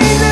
sweet.